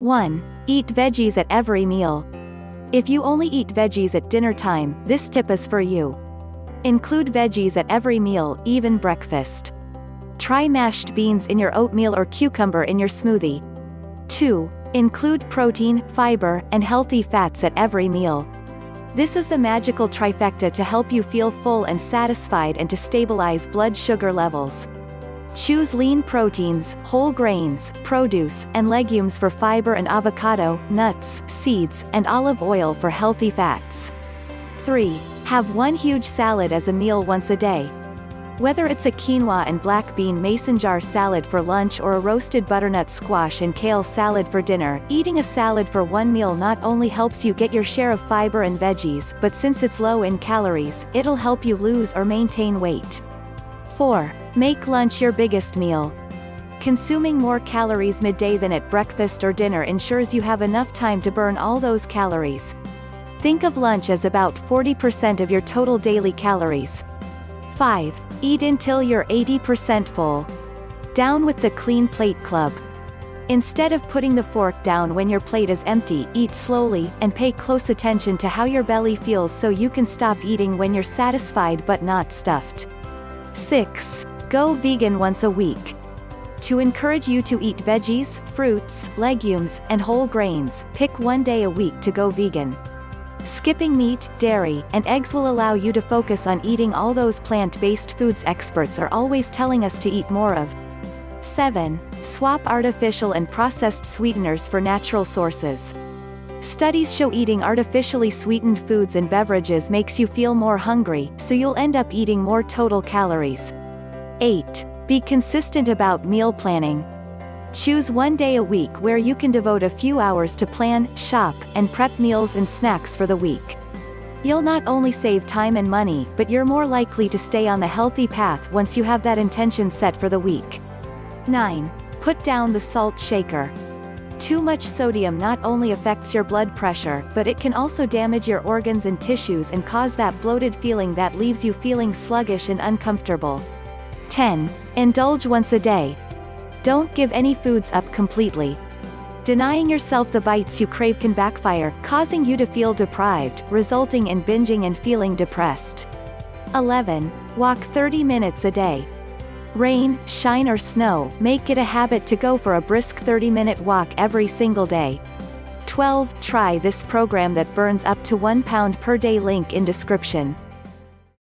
1. Eat veggies at every meal. If you only eat veggies at dinner time, this tip is for you. Include veggies at every meal, even breakfast. Try mashed beans in your oatmeal or cucumber in your smoothie. 2. Include protein, fiber, and healthy fats at every meal. This is the magical trifecta to help you feel full and satisfied and to stabilize blood sugar levels. Choose lean proteins, whole grains, produce, and legumes for fiber and avocado, nuts, seeds, and olive oil for healthy fats. 3. Have one huge salad as a meal once a day. Whether it's a quinoa and black bean mason jar salad for lunch or a roasted butternut squash and kale salad for dinner, eating a salad for one meal not only helps you get your share of fiber and veggies, but since it's low in calories, it'll help you lose or maintain weight. 4. Make lunch your biggest meal. Consuming more calories midday than at breakfast or dinner ensures you have enough time to burn all those calories. Think of lunch as about 40% of your total daily calories. 5. Eat until you're 80% full. Down with the Clean Plate Club. Instead of putting the fork down when your plate is empty, eat slowly, and pay close attention to how your belly feels so you can stop eating when you're satisfied but not stuffed. 6. Go vegan once a week. To encourage you to eat veggies, fruits, legumes, and whole grains, pick one day a week to go vegan. Skipping meat, dairy, and eggs will allow you to focus on eating all those plant-based foods experts are always telling us to eat more of. 7. Swap artificial and processed sweeteners for natural sources. Studies show eating artificially sweetened foods and beverages makes you feel more hungry, so you'll end up eating more total calories. 8. Be consistent about meal planning. Choose one day a week where you can devote a few hours to plan, shop, and prep meals and snacks for the week. You'll not only save time and money, but you're more likely to stay on the healthy path once you have that intention set for the week. 9. Put down the salt shaker. Too much sodium not only affects your blood pressure, but it can also damage your organs and tissues and cause that bloated feeling that leaves you feeling sluggish and uncomfortable. 10. Indulge once a day. Don't give any foods up completely. Denying yourself the bites you crave can backfire, causing you to feel deprived, resulting in binging and feeling depressed. 11. Walk 30 minutes a day. Rain, shine or snow, make it a habit to go for a brisk 30-minute walk every single day. 12. Try this program that burns up to 1 pound per day link in description.